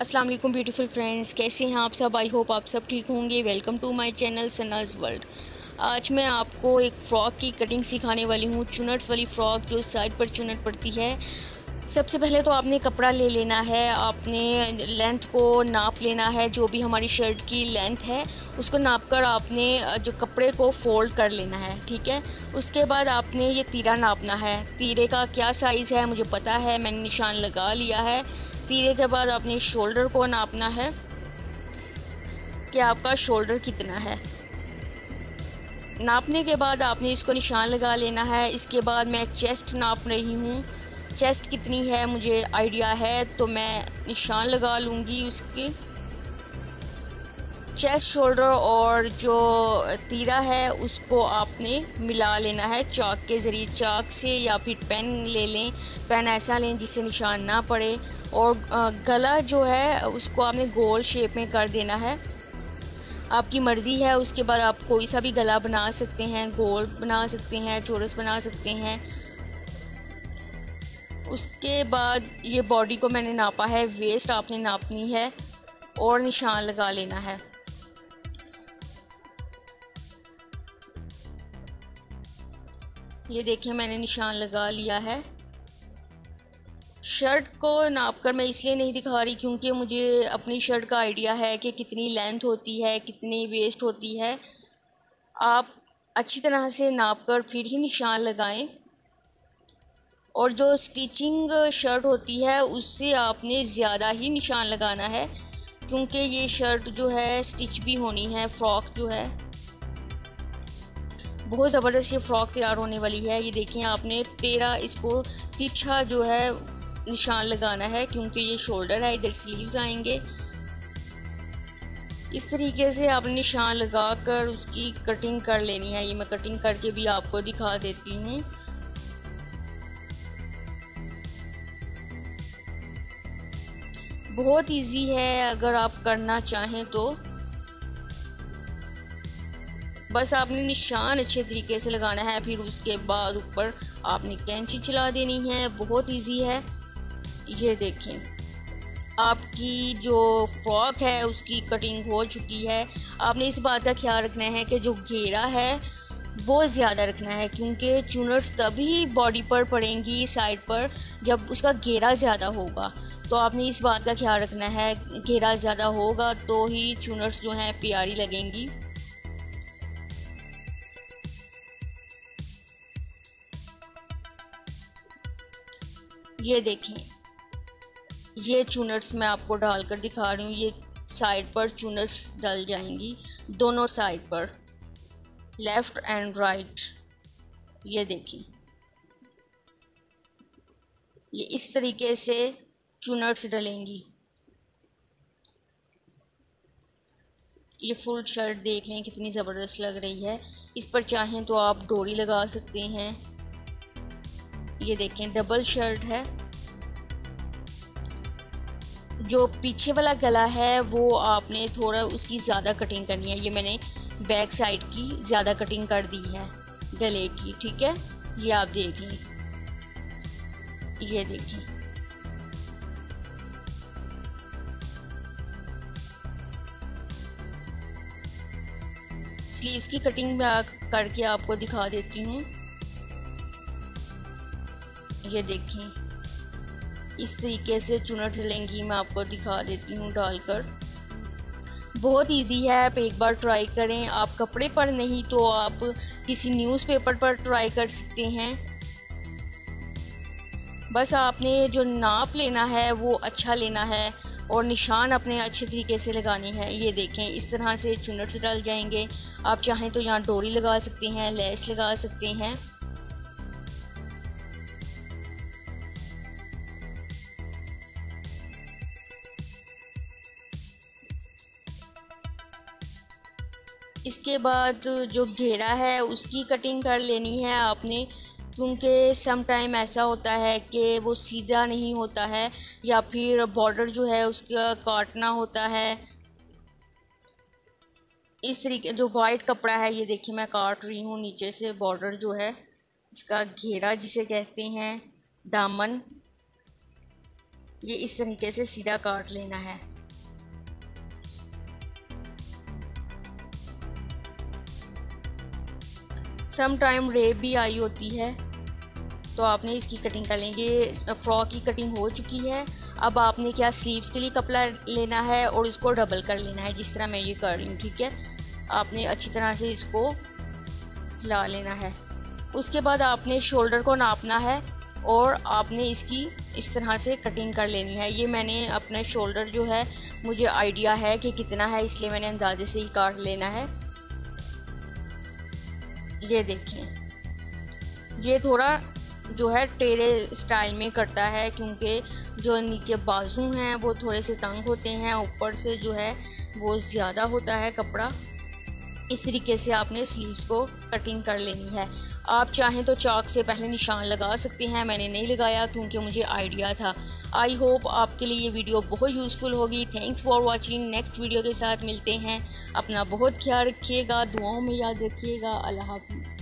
अस्सलाम वालेकुम beautiful friends कैसे हैं आप सब? आई होप आप सब ठीक होंगे। Welcome to my channel Sanaj world आज मैं आपको एक फ़्रॉक की कटिंग सिखाने वाली हूँ। चुनट्स वाली फ़्रॉक जो साइड पर चुनट पड़ती है। सबसे पहले तो आपने कपड़ा ले लेना है। आपने लेंथ को नाप लेना है, जो भी हमारी शर्ट की लेंथ है। उसको नाप कर आपने जो कपड़े को फोल्ड कर लेना है, ठीक है? उसके बाद आपने ये तीरा नापना है। तीरे का क्या साइज़ है, मुझे पता है। मैंने निशान लगा लिया है। तीरे के बाद आपने शोल्डर को नापना है। कि आपका शोल्डर कितना है। नापने के बाद आपने इसको निशान लगा लेना है। इसके बाद मैं चेस्ट नाप रही हूँ। चेस्ट कितनी है, मुझे आइडिया है तो मैं निशान लगा लूँगी उसकी। चेस्ट शोल्डर और जो तीरा है, उसको आपने मिला लेना है। चाक के ज़रिए, चाक से या फिर पेन ले लें। पेन ऐसा लें जिससे निशान ना पड़े। और गला जो है, उसको आपने गोल शेप में कर देना है। आपकी मर्ज़ी है, उसके बाद आप कोई सा भी गला बना सकते हैं, गोल बना सकते हैं, चोरस बना सकते हैं। उसके बाद ये बॉडी को मैंने नापा है वेस्ट आपने नापनी है और निशान लगा लेना है। ये देखिए, मैंने निशान लगा लिया है। शर्ट को नाप कर मैं इसलिए नहीं दिखा रही क्योंकि मुझे अपनी शर्ट का आइडिया है कि कितनी लेंथ होती है, कितनी वेस्ट होती है। आप अच्छी तरह से नाप कर फिर ही निशान लगाएँ। और जो स्टिचिंग शर्ट होती है, उससे आपने ज़्यादा ही निशान लगाना है, क्योंकि ये शर्ट जो है स्टिच भी होनी है फ्रॉक जो है। बहुत ज़बरदस्त ये फ़्रॉक तैयार होने वाली है। ये देखें आपने टेरा इसको तिरछा जो है, निशान लगाना है, क्योंकि ये शोल्डर है, इधर स्लीव्स आएँगे। इस तरीके से आपने निशान लगा कर उसकी कटिंग कर लेनी है। ये मैं कटिंग करके भी आपको दिखा देती हूँ। बहुत इजी है, अगर आप करना चाहें तो। बस आपने निशान अच्छे तरीके से लगाना है, फिर उसके बाद ऊपर आपने कैंची चला देनी है, बहुत इजी है। ये देखें, आपकी जो फ्रॉक है, उसकी कटिंग हो चुकी है। आपने इस बात का ख्याल रखना है कि जो घेरा है, वो ज़्यादा रखना है, क्योंकि चुनर्स तभी बॉडी पर पड़ेंगी साइड पर जब उसका घेरा ज़्यादा होगा। तो आपने इस बात का ख्याल रखना है, घेरा ज़्यादा होगा तो ही चुनर्स जो हैं, प्यारी लगेंगी। ये देखें। ये चुनर्स मैं आपको डालकर दिखा रही हूँ। ये साइड पर चुनर्स डल जाएँगी। दोनों साइड पर। Left and right. ये देखें। ये इस तरीके से चुनर्स डलेंगी। ये फुल शर्ट देख लें, कितनी ज़बरदस्त लग रही है। इस पर चाहें तो आप डोरी लगा सकते हैं। ये देखें डबल शर्ट है। जो पीछे वाला गला है, वो आपने थोड़ा उसकी ज़्यादा कटिंग करनी है। ये मैंने बैक साइड की ज़्यादा कटिंग कर दी है, गले की, ठीक है? ये आप देख। लें ये देखिए स्लीव्स की कटिंग मैं करके आपको दिखा देती हूँ। ये देखें। इस तरीके से चुनट लेंगी मैं आपको दिखा देती हूँ डालकर। बहुत इजी है, आप एक बार ट्राई करें। आप कपड़े पर नहीं तो आप किसी न्यूज़पेपर पर ट्राई कर सकते हैं। बस आपने जो नाप लेना है, वो अच्छा लेना है और निशान अपने अच्छे तरीके से लगाने हैं। ये देखें, इस तरह से चुनट से डाल जाएँगे। आप चाहें तो यहाँ डोरी लगा सकते हैं, लेस लगा सकते हैं। इसके बाद जो घेरा है, उसकी कटिंग कर लेनी है आपने। क्योंकि सम टाइम ऐसा होता है कि वो सीधा नहीं होता है, या फिर बॉर्डर जो है उसका काटना होता है। इस तरीके, जो वाइट कपड़ा है, ये देखिए मैं काट रही हूँ, नीचे से बॉर्डर जो है, इसका घेरा जिसे कहते हैं, दामन। ये इस तरीके से सीधा काट लेना है। सम टाइम रेप भी आई होती है तो आपने इसकी कटिंग कर लें ये फ्रॉक की कटिंग हो चुकी है। अब आपने क्या स्लीव्स के लिए कपड़ा लेना है और इसको डबल कर लेना है, जिस तरह मैं ये कर रही हूँ, ठीक है? आपने अच्छी तरह से इसको ला लेना है। उसके बाद आपने शोल्डर को नापना है और आपने इसकी इस तरह से कटिंग कर लेनी है। ये मैंने अपना शोल्डर जो है, मुझे आइडिया है कि कितना है, इसलिए मैंने अंदाजे से ही काट लेना है। ये देखिए। ये थोड़ा जो है टेढ़े स्टाइल में करता है क्योंकि जो नीचे बाजू हैं, वो थोड़े से तंग होते हैं, ऊपर से जो है वो ज़्यादा होता है कपड़ा। इस तरीके से आपने स्लीव्स को कटिंग कर लेनी है। आप चाहें तो चाक से पहले निशान लगा सकते हैं, मैंने नहीं लगाया क्योंकि मुझे आइडिया था। आई होप आपके लिए ये वीडियो बहुत यूज़फुल होगी। Thanks for watching next video के साथ मिलते हैं। अपना बहुत ख्याल रखिएगा, दुआओं में याद रखिएगा। अल्लाह हाफिज़।